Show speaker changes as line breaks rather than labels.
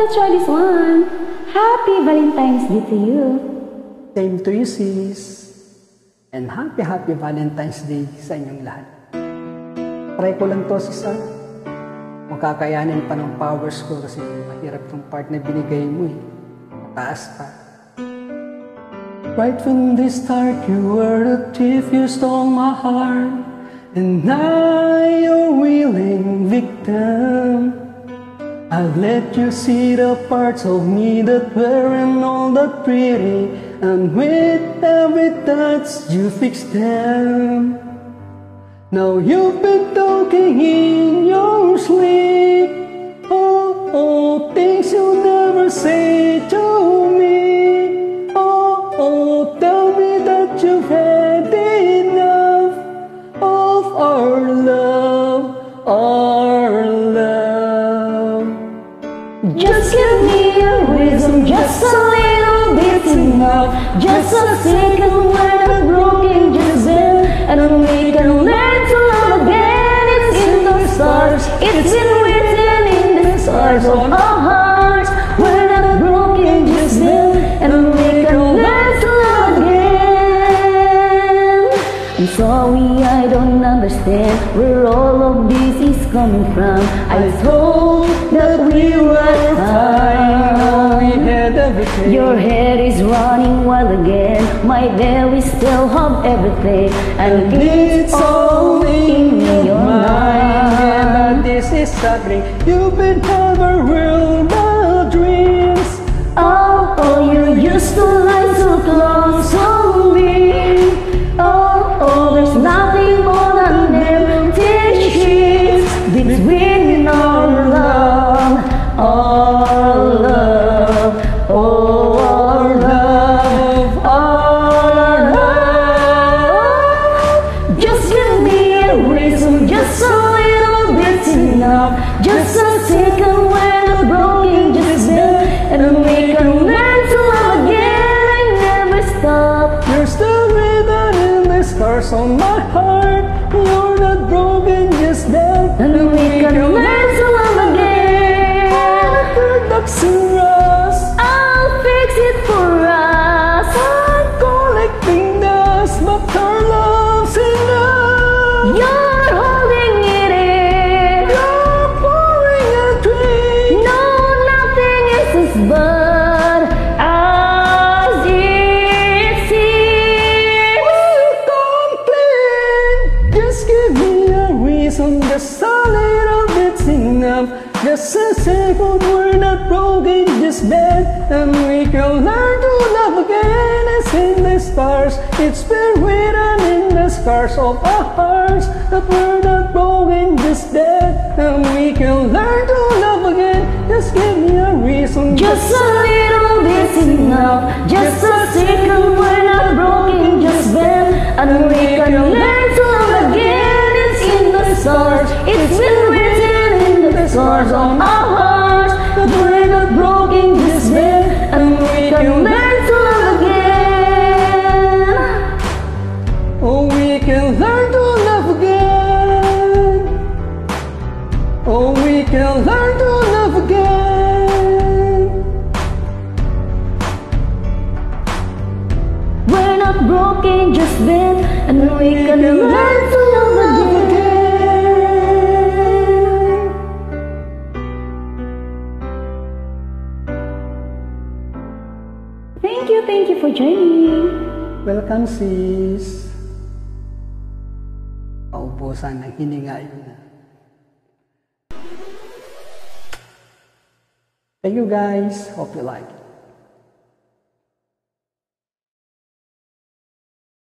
let's try this one. Happy Valentine's Day to you.
Same to you, sis. And happy, happy Valentine's Day sa inyong lahat. Try ko lang to, sis, ha? Makakayanin pa ng powers ko kasi mahirap yung part na binigay mo, eh. Mataas pa. Right from the start, you were the thief, you stole my heart. And now you're willing victim. I let you see the parts of me that weren't all that pretty. And with every touch you fix them. Now you've been talking in your sleep. Oh, oh, things you never say to me. Oh, oh, tell me that you've had enough Of our love, our love
Just give me a reason, just a little bit enough. Just a second when I'm broken, just then, and we can learn to love again. It's in the stars, it's been written in the stars of our hearts. I'm sorry, I don't understand where all of this is coming from. I thought that we were fine. Your head is running wild again. My belly still have everything, and it's all in your
Yeah,
mind.
this is a dream You've been everywhere my
just a little bit enough, just a second when I'm broken, just then, and we can learn to love again. I never stop.
You're still in the scars on my heart Just a second, we're not broken, just bad, and we can learn to love again. It's in the stars, it's been written in the scars of our hearts that we're not broken, just dead, and we can learn to love again. Just give me a reason,
Just a little bit enough. Just a second when I'm broken, just then, and we can learn stars on our hearts that we're not broken, just then, and we can learn to love again.
Oh, we can learn to love again. Oh, we can learn to love again.
We're not broken, just then, and we can learn to love
Welcome, sis. Paubusan ng hininga yun. Thank you guys. Hope you like it.